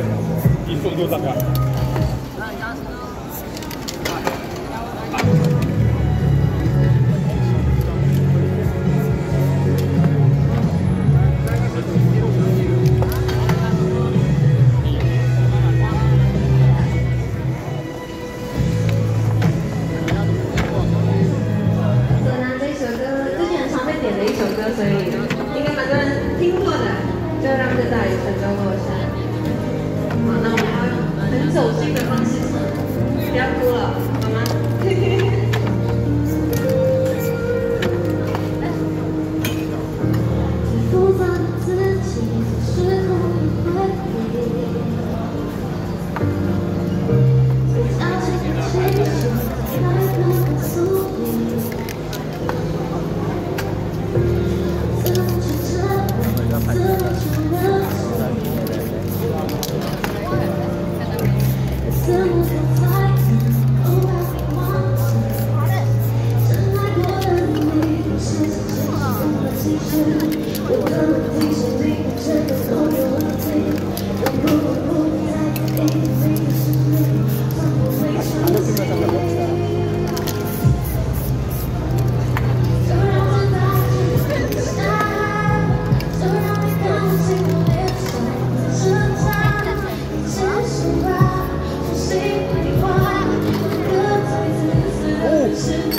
这首歌之前上面点的一首歌，所以应该很多人听过的，就让这大再等一分钟。其实我根本提不起对这个所有问题，我不你的，我会。就让这大雨落下，就让你看我心如烈，挣扎，一直，最自私。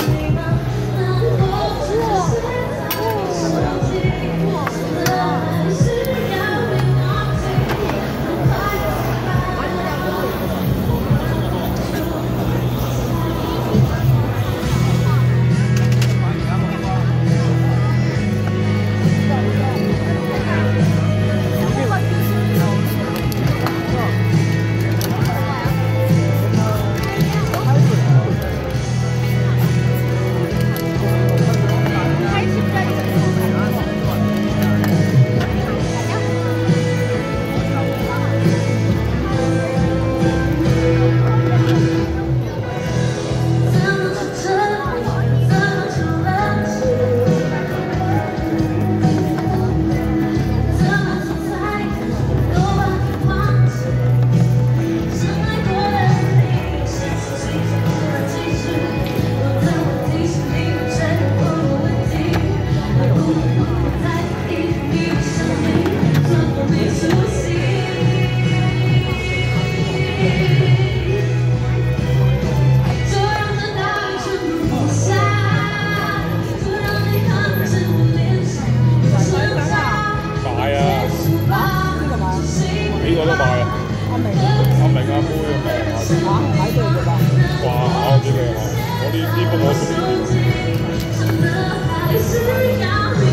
大啊。全都落下就让我都大啊！阿明，阿明阿妹个最自私的人是你吗难过只写在我手机你